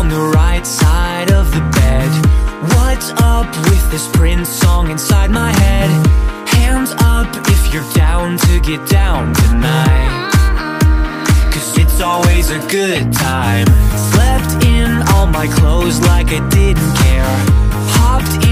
on the right side of the bed. What's up with this Prince song inside my head? Hands up if you're down to get down tonight. Cause it's always a good time. Slept in all my clothes like I didn't care. Hopped in